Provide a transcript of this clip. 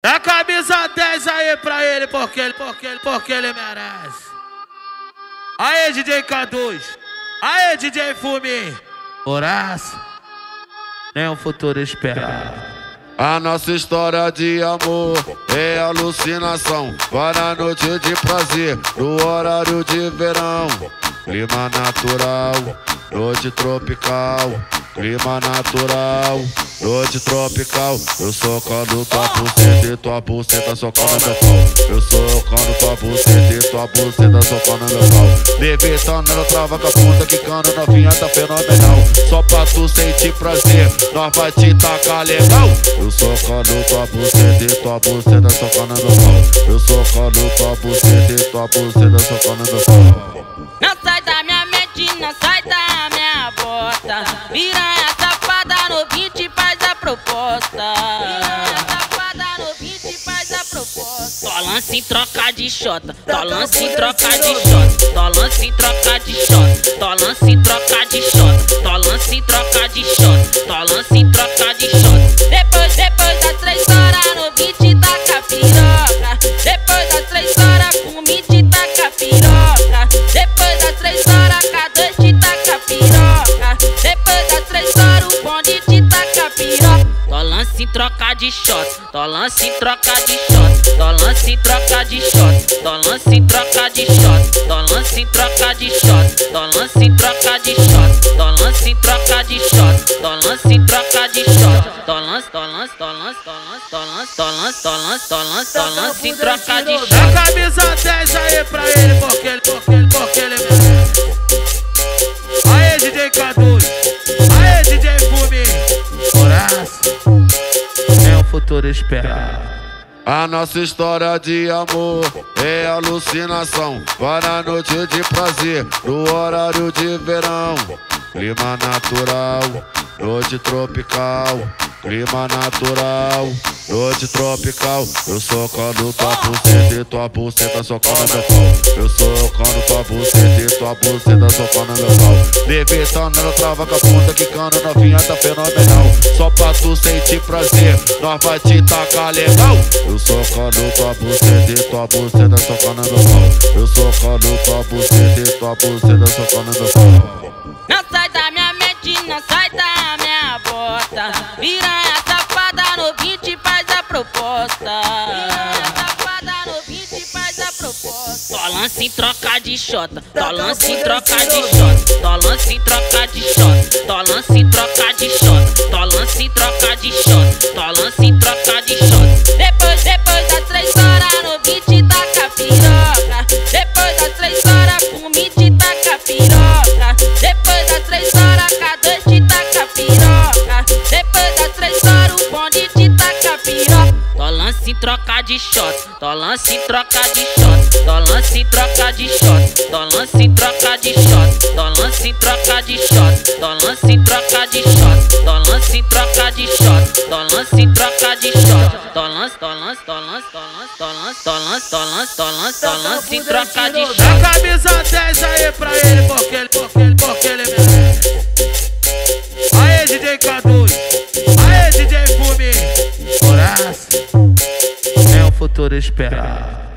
Dá camisa 10 aí pra ele, porque ele, porque ele, porque ele merece. Aê, DJ K2. Aê, DJ Fumi. Horácio. Nem o futuro espera. A nossa história de amor é alucinação. Para a noite de prazer, no horário de verão. Clima natural, noite tropical. Clima natural, noite tropical. Eu socando tua buceta e tua buceta socando meu pau. Eu socando tua buceta e tua buceta socando meu pau. Levitando ela trava com a bunda quicando, novinha tá fenomenal. Só pra tu sentir prazer, nós vai te tacar legal. Eu socando tua buceta e tua buceta socando meu pau. Eu socando tua buceta e tua buceta socando meu pau. Não sai proposta. Tó lance em troca de xota, tó lance em troca de xota, tó lance em troca de xota, tó lance em troca de xota, tó lance em troca de xota, tó lance em troca troca de shot, tó lance em troca de shot, tó lance em troca de shot, tó lance em troca de shot, tó lance em troca de shot, tó lance em troca de shot, tó lance em troca de shot, tó lance troca de shot, tó lance, tó lance, tó lance, tó lance, tó lance, tó lance, tó lance, tó lance, troca de shot. Dá camisa 10 aí pra ele, porque ele, Futuro espera. A nossa história de amor é alucinação. Para a noite de prazer, no horário de verão. Clima natural, noite tropical. Clima natural, noite tropical. Eu socando tua buceta e tua buceta socando meu pau. Eu socando tua buceta e tua buceta socando meu pau. Levitando ela trava com a bunda quicando, novinha tá fenomenal. Só pra tu sentir prazer, nós vai te tacar legal. Eu socando tua buceta e tua buceta socando meu pau. Eu socando tua buceta e tua buceta socando meu pau. Não sai da minha mente, não sai da minha bota. Piranha Tó lance em troca de xota, tó lance em troca de xota, tó lance em troca de xota, tó lance em troca de xota, tó lance em troca de xota, tó lance em troca de xota. Depois, depois das três horas no 20 taca piroca. Depois das três horas com 20 taca piroca. Depois das três horas cada te taca piroca. Depois das três horas o bonde te taca piroca. Tó lance em troca de shot, tó lance em troca de shot, tó lance em troca de shot, tó lance em troca de shot, tó lance em troca de shot, tó lance em troca de shot, tó lance em troca de shot, tó lance troca de shot, tó lance, tó lance, tó lance, tó lance, tó lance, tó lance, tó lance, tó lance, troca de shot. Dá camisa 10 aí pra ele, porque ele, porque ele, porque ele merece. Aê, DJ K2. Aê, DJ Fumi. Horácio. Nem o futuro espera.